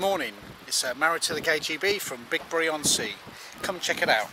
Good morning. It's uh, Married to the KGB from Bigbury on Sea. Come check it out.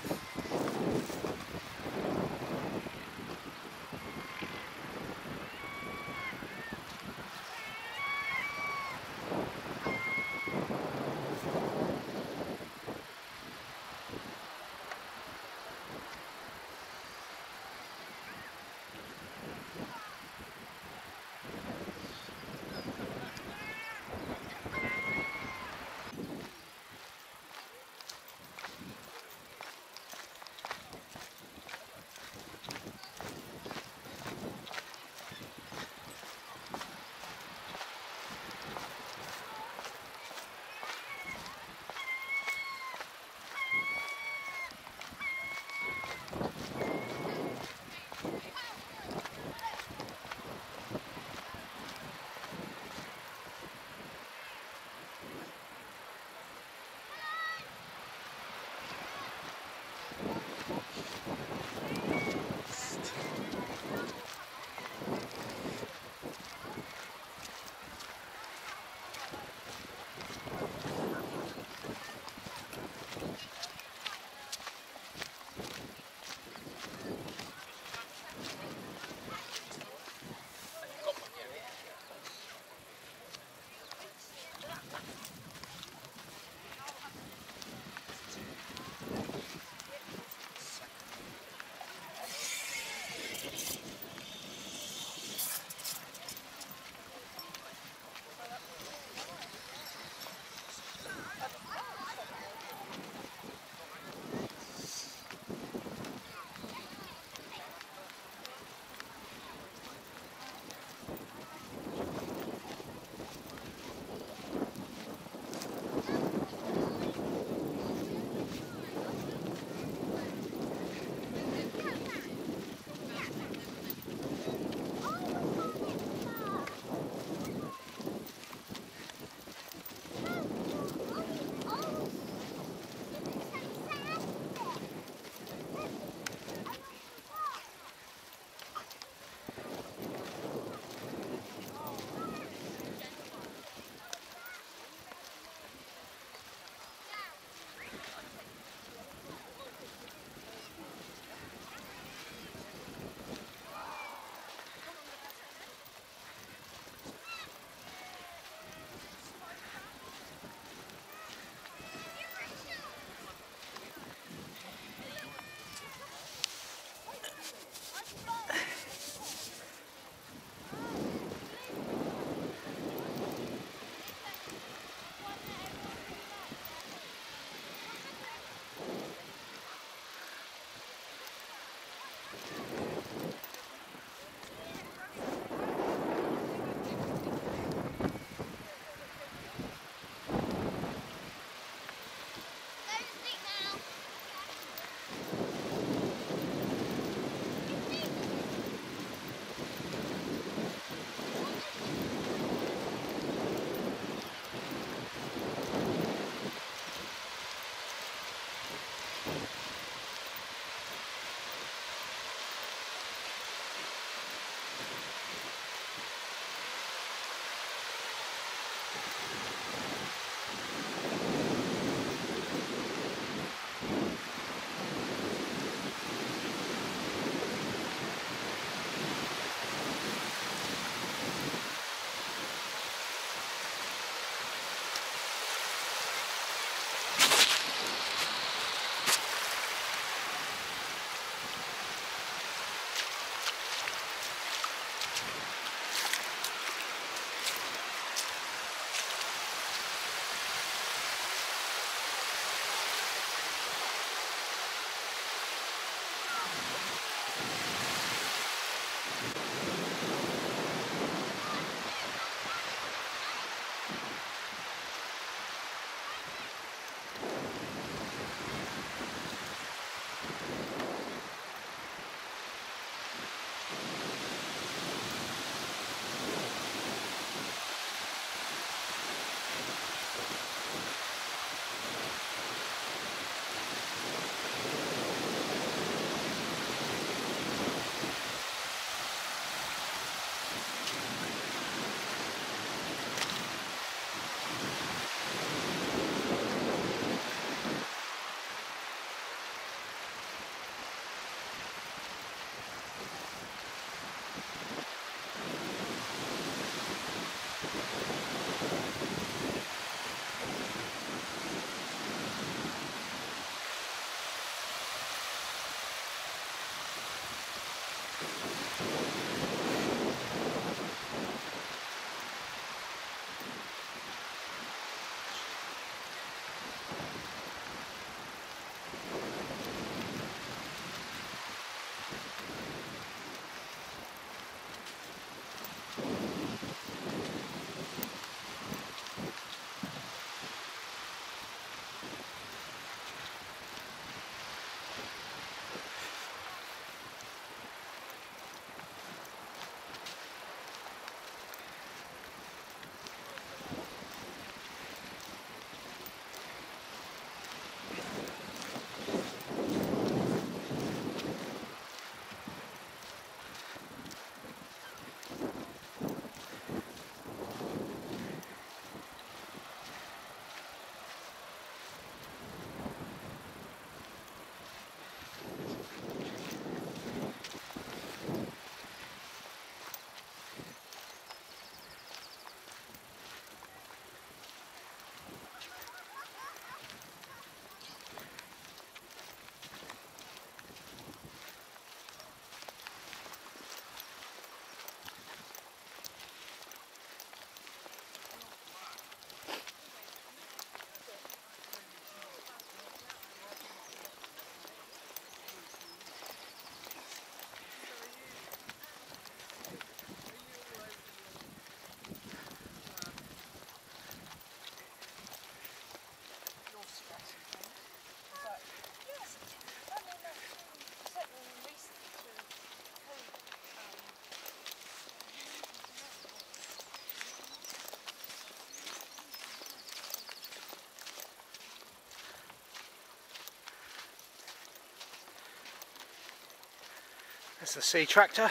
There's the sea tractor.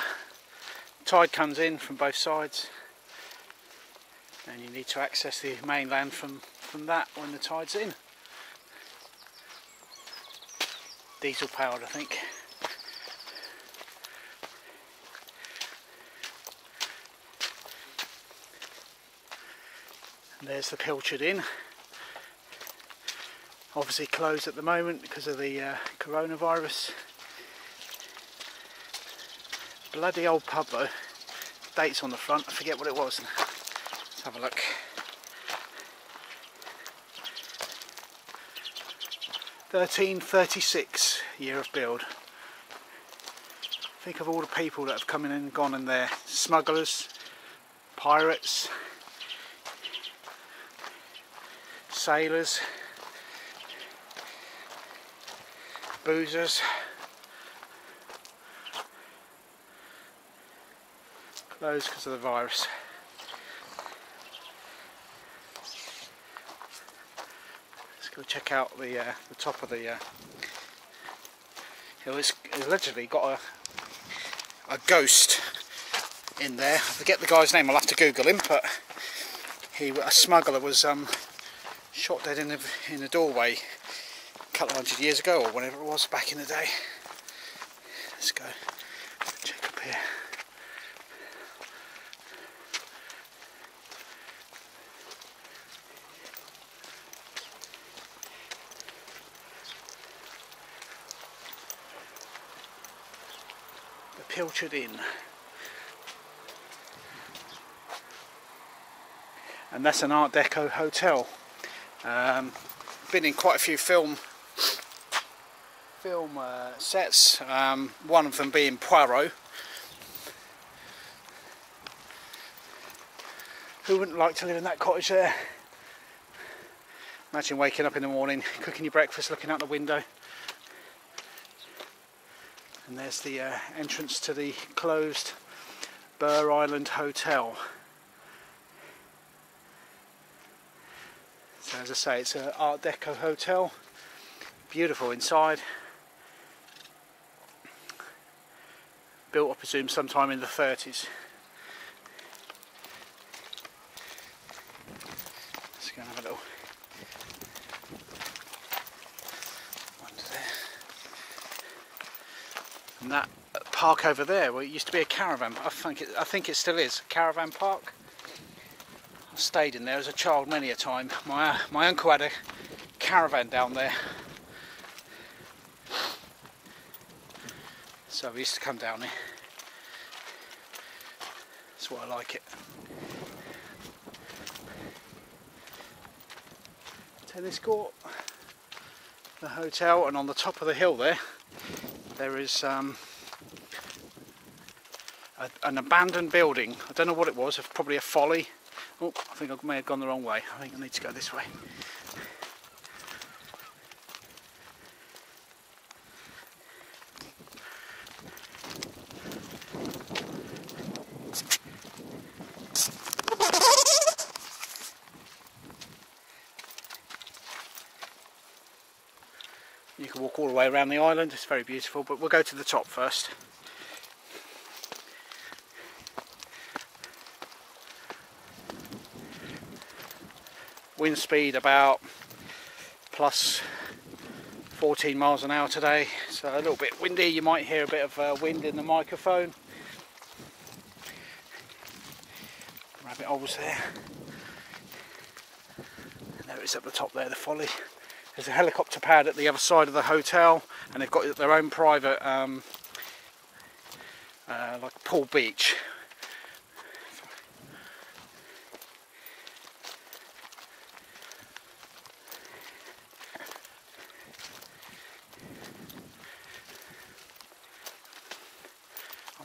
Tide comes in from both sides and you need to access the mainland from, from that when the tide's in. Diesel powered I think. And there's the Pilchard Inn. Obviously closed at the moment because of the uh, coronavirus. Bloody old pub though. Dates on the front, I forget what it was. Let's have a look. Thirteen thirty six year of build. Think of all the people that have come in and gone in there. Smugglers, pirates, sailors, boozers. Closed because of the virus. Let's go check out the uh, the top of the. Uh, it's, it's literally got a a ghost in there. I forget the guy's name. I'll have to Google him, but he a smuggler was um, shot dead in the in the doorway a couple of hundred years ago or whenever it was back in the day. Let's go check up here. The Pilchard Inn. And that's an Art Deco hotel. Um, been in quite a few film film uh, sets, um, one of them being Poirot. Who wouldn't like to live in that cottage there? Imagine waking up in the morning, cooking your breakfast, looking out the window. And there's the uh, entrance to the closed Burgh Island Hotel. So as I say, it's an Art Deco hotel. Beautiful inside. Built, I presume, sometime in the 30s. Let's go and have a little under there. And that park over there, well, it used to be a caravan. I think it, I think it still is. Caravan park. I stayed in there as a child many a time. My my uncle had a caravan down there. So we used to come down here. That's why I like it. Tennis court, the hotel, and on the top of the hill there, there is um, a, an abandoned building. I don't know what it was, probably a folly Oh, I think I may have gone the wrong way. I think I need to go this way. Way around the island, it's very beautiful, but we'll go to the top first. wind speed about plus 14 miles an hour today so a little bit windy. You might hear a bit of uh, wind in the microphone. Rabbit holes there. There it is at the top there the folly there's a helicopter pad at the other side of the hotel and they've got their own private um, uh, like pool beach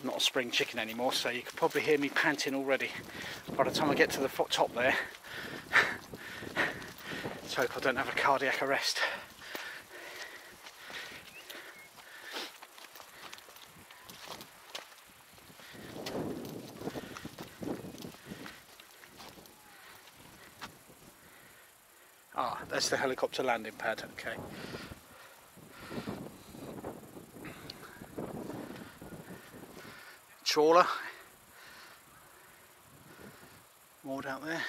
I'm not a spring chicken anymore, so you could probably hear me panting already by the time I get to the top there. Let's hope I don't have a cardiac arrest. Ah, that's the helicopter landing pad, okay. trawler moored out there.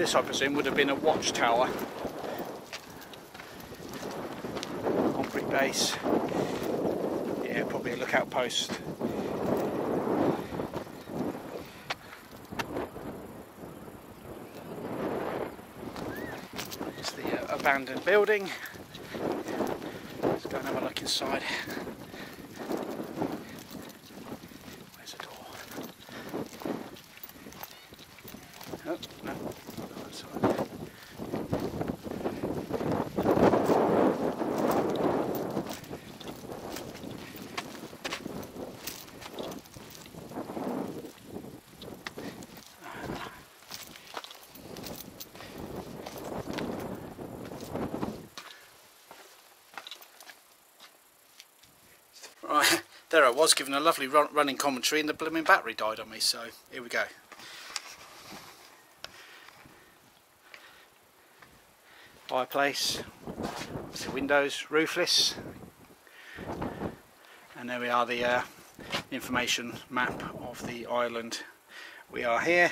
This, I presume, would have been a watchtower. Concrete base. Yeah, probably a lookout post. It's the uh, abandoned building. Let's go and have a look inside. Where's the door? Oh, no. That's all right. Right, there I was given a lovely run running commentary and the blooming battery died on me, so here we go. Fireplace, the windows roofless, and there we are the uh, information map of the island. We are here,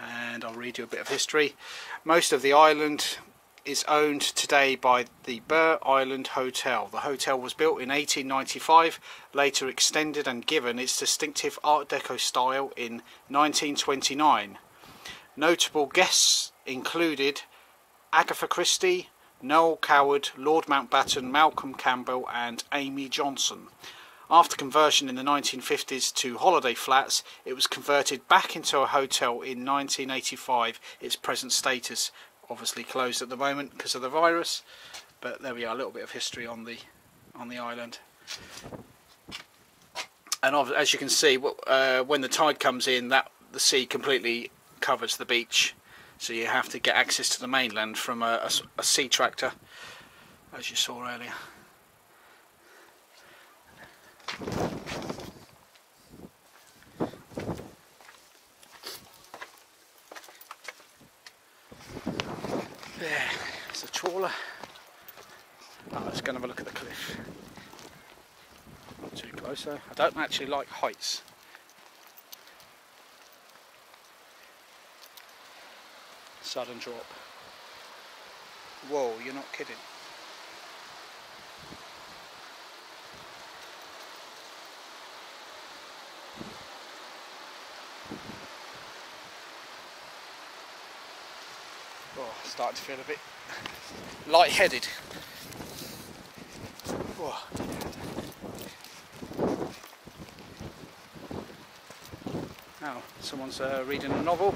and I'll read you a bit of history. Most of the island is owned today by the Burgh Island Hotel. The hotel was built in 1895, later extended and given its distinctive Art Deco style in 1929. Notable guests included Agatha Christie, Noel Coward, Lord Mountbatten, Malcolm Campbell and Amy Johnson. After conversion in the 1950s to holiday flats, it was converted back into a hotel in 1985, its present status obviously closed at the moment because of the virus but there we are a little bit of history on the on the island. And as you can see uh, when the tide comes in that the sea completely covers the beach. So you have to get access to the mainland from a sea tractor as you saw earlier taller. Now let's go and have a look at the cliff. Not too close though. I don't actually like heights. Sudden drop. Whoa, you're not kidding. Oh, starting to feel a bit light-headed. Now, someone's uh, reading a novel.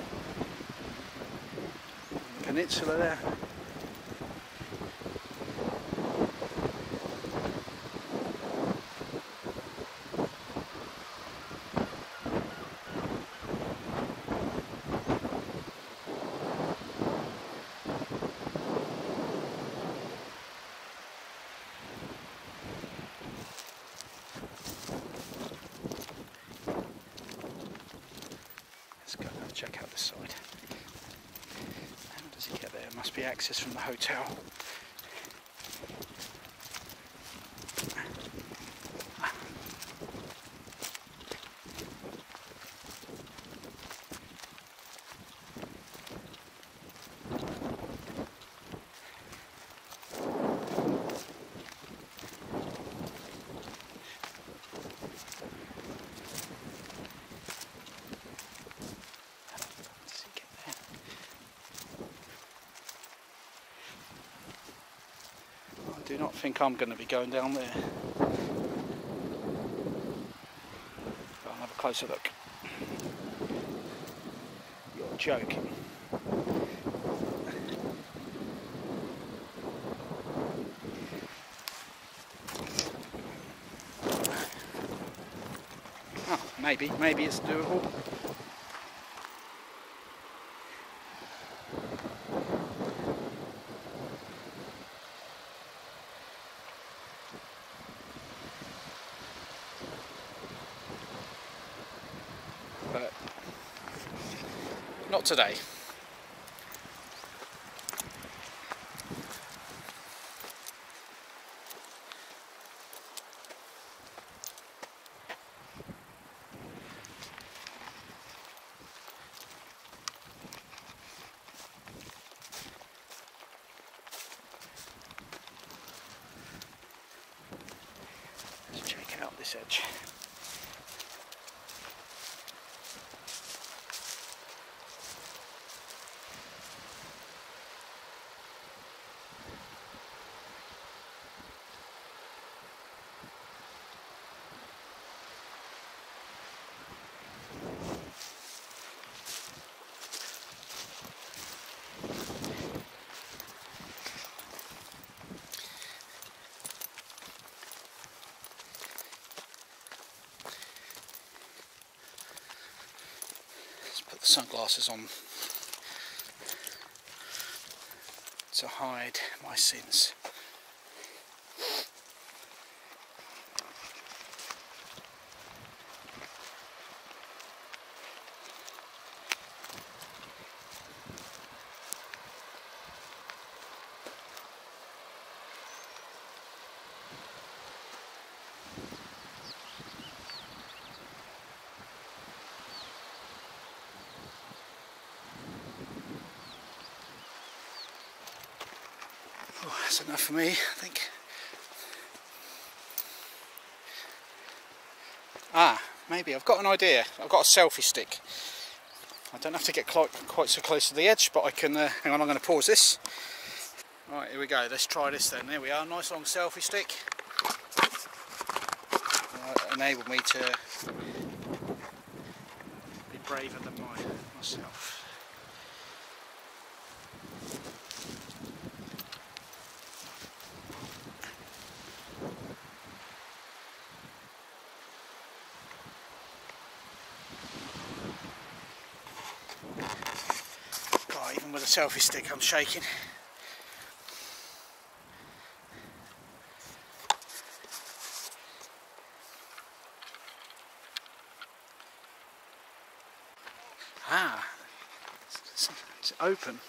Peninsula there. Check out this side. How does he get there? Must be access from the hotel. Does he get there? I do not think I'm going to be going down there. I'll have a closer look. You're joking. Oh, maybe, maybe it's doable. Today. Let's check out this edge. Let's put the sunglasses on to hide my sins. Oh, enough for me, I think. Ah, maybe. I've got an idea. I've got a selfie stick. I don't have to get quite, so close to the edge, but I can... Uh, hang on, I'm going to pause this. Right, here we go. Let's try this then. There we are. Nice long selfie stick. Right, enabled me to be braver than my, myself. God, even with a selfie stick I'm shaking. Ah, it's, it's open.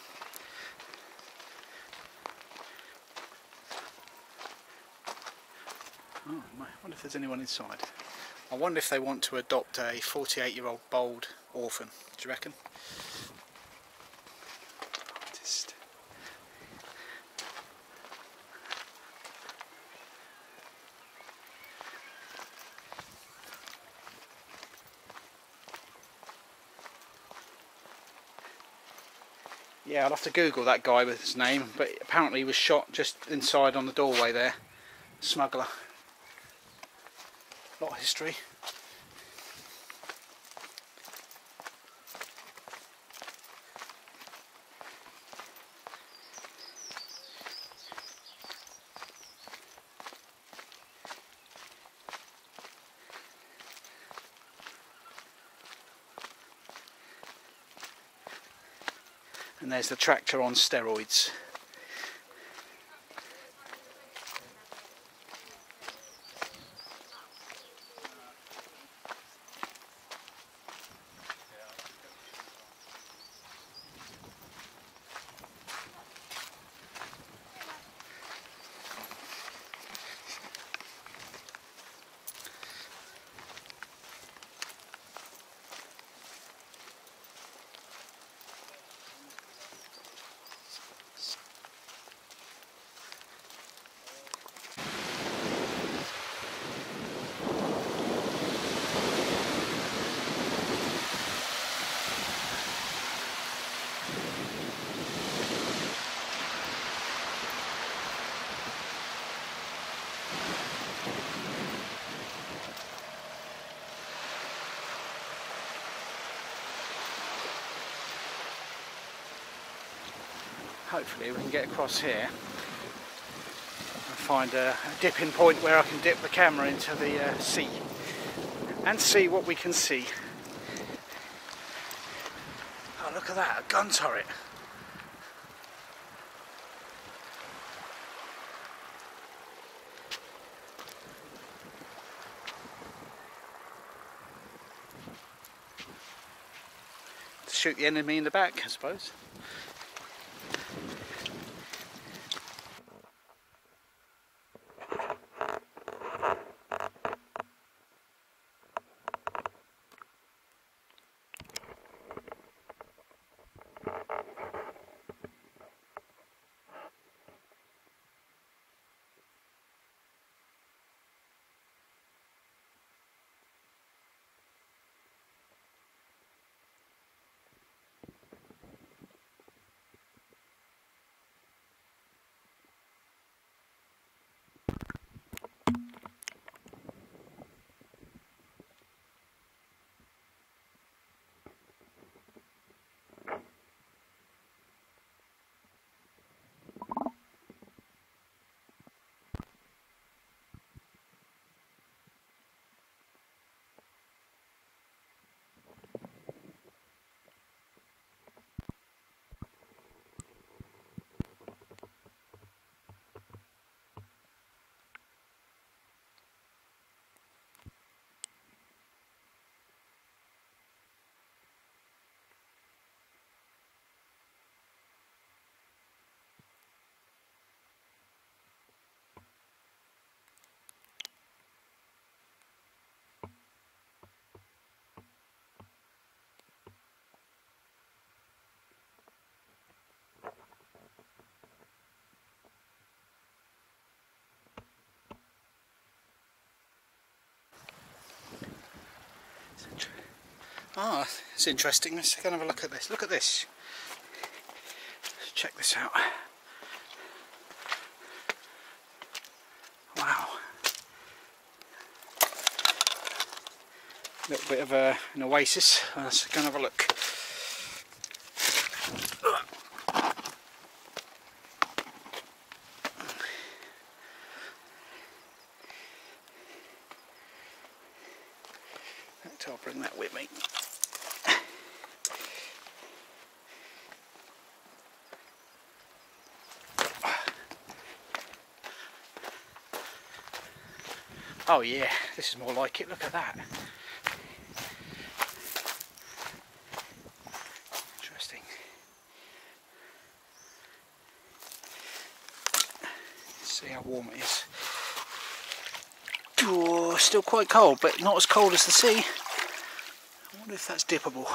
Oh, I wonder if there's anyone inside. I wonder if they want to adopt a 48 year old bold orphan. Do you reckon? Yeah, I'll have to Google that guy with his name, but apparently he was shot just inside on the doorway there. Smuggler. A lot of history. There's the tractor on steroids. Hopefully we can get across here and find a, a dipping point where I can dip the camera into the uh, sea and see what we can see. Oh look at that, a gun turret. To shoot the enemy in the back I suppose. Ah, it's interesting. Let's go and have a look at this. Look at this. Check this out. Wow. A little bit of a, an oasis. Let's go and have a look. I'll bring that with me. Oh yeah, this is more like it, look at that. Interesting. see how warm it is. Still quite cold, but not as cold as the sea. I wonder if that's dippable.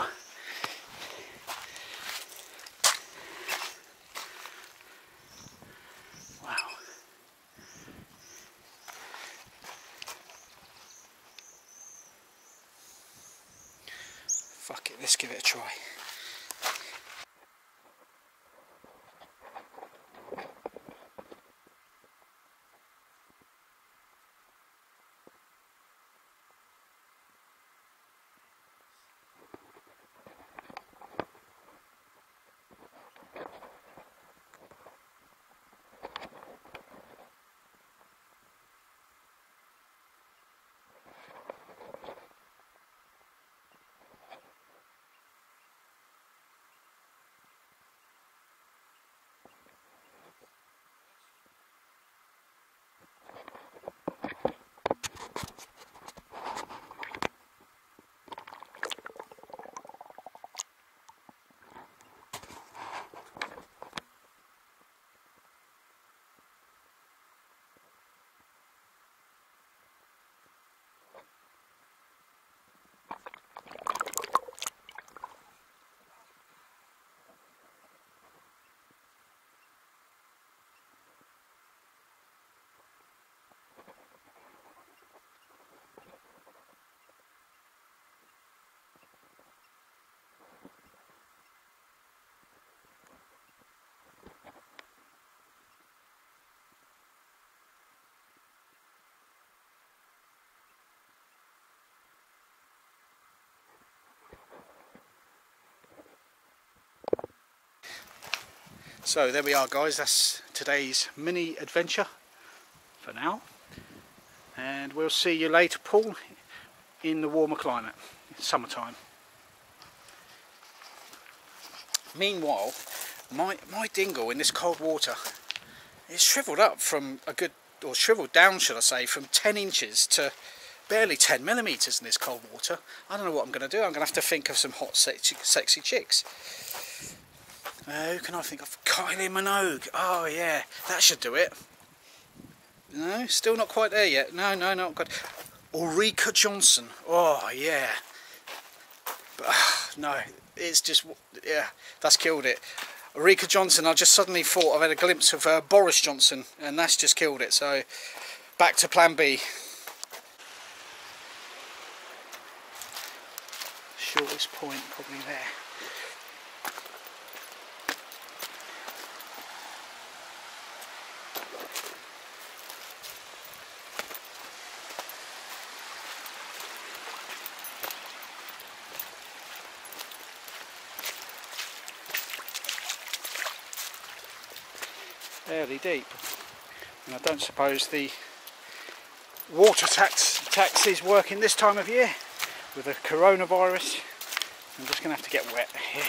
So there we are guys, that's today's mini adventure for now. And we'll see you later Paul in the warmer climate, summertime. Meanwhile, my, my dingle in this cold water is shriveled up from a good, or shriveled down should I say, from 10 inches to barely 10 millimetres in this cold water. I don't know what I'm going to do, I'm going to have to think of some hot sexy, sexy chicks. Uh, who can I think of? Kylie Minogue, oh yeah, that should do it. No, still not quite there yet. No, no, not good. Ulrika Johnson. oh yeah. But, uh, no, it's just, yeah, that's killed it. Ulrika Johnson. I just suddenly thought I've had a glimpse of uh, Boris Johnson, and that's just killed it. So, back to plan B. Shortest point probably there. Fairly deep. And I don't suppose the water tax taxis working this time of year with the coronavirus. I'm just going to have to get wet here.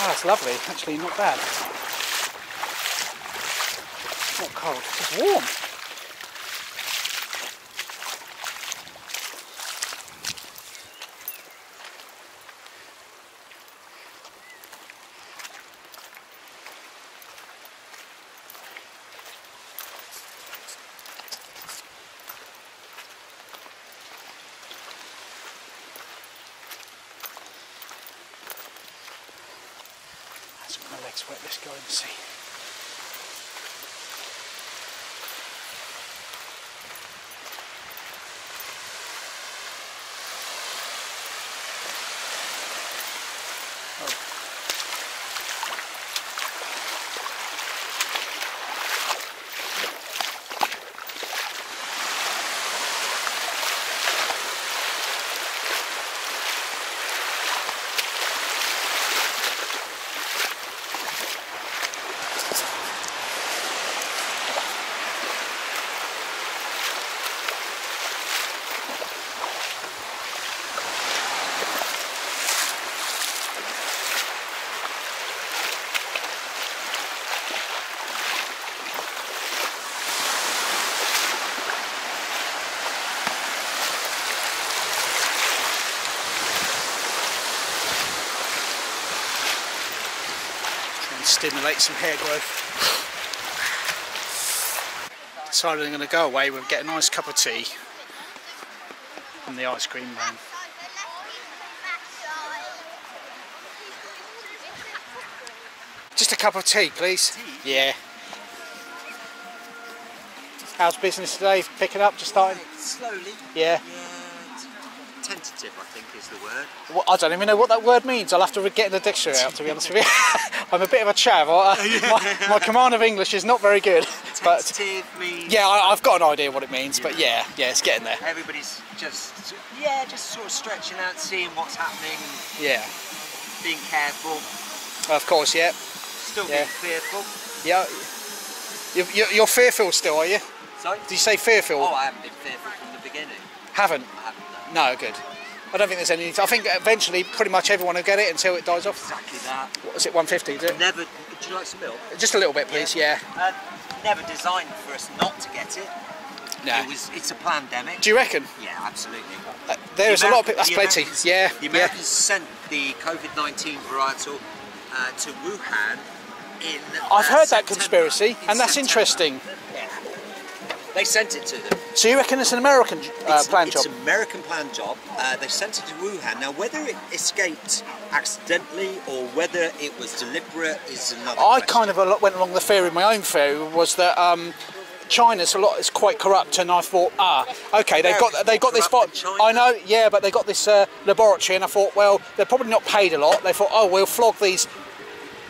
Ah it's lovely. Actually not bad not cold it's warm my legs wet, let's go and see. Stimulate some hair growth. Decided I'm going to go away and get a nice cup of tea from the ice cream man. Just a cup of tea, please. Tea? Yeah. How's business today? Picking up, just starting? Slowly. Yeah. yeah I think, is the word. Well, I don't even know what that word means. I'll have to get in the dictionary out, to be honest with you. I'm a bit of a chav. my, my, command of English is not very good. Means... Yeah, I, have got an idea what it means, but yeah, yeah, it's getting there. Everybody's just, yeah, just sort of stretching out, seeing what's happening. Yeah. Being careful. Of course, yeah. Still yeah. being fearful. Yeah. You're, you're fearful still, are you? Sorry? Did you say fearful? Oh, I haven't been fearful from the beginning. Haven't? I haven't. No, good. I don't think there's any. I think eventually, pretty much everyone will get it until it dies off. Exactly that. What is it? 150? Is it? Never. Do you like some milk? Just a little bit, please. Yeah. yeah. Uh, never designed for us not to get it. No. It was. It's a pandemic. Do you reckon? Yeah, absolutely. Uh, there's the a lot of people. That's plenty. Yeah. The Americans yeah. sent the COVID-19 varietal uh, to Wuhan in. I've uh, heard September, that conspiracy, and that's September. interesting. They sent it to them. So you reckon it's an American uh, it's, plan it's job? It's an American plan job. Uh, they sent it to Wuhan. Now, whether it escaped accidentally or whether it was deliberate is another. I question. kind of went along the theory. My own theory was that. Um, China's a lot is quite corrupt, and I thought, ah, okay, they've got they got this. I know, yeah, but they got this uh, laboratory, and I thought, well, they're probably not paid a lot. They thought, oh, we'll flog these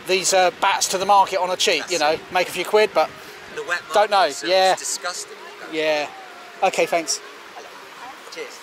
these uh, bats to the market on a cheap, That's you know, make a few quid, but the wet don't know. Yeah, disgusting. Yeah. Okay, thanks. Cheers.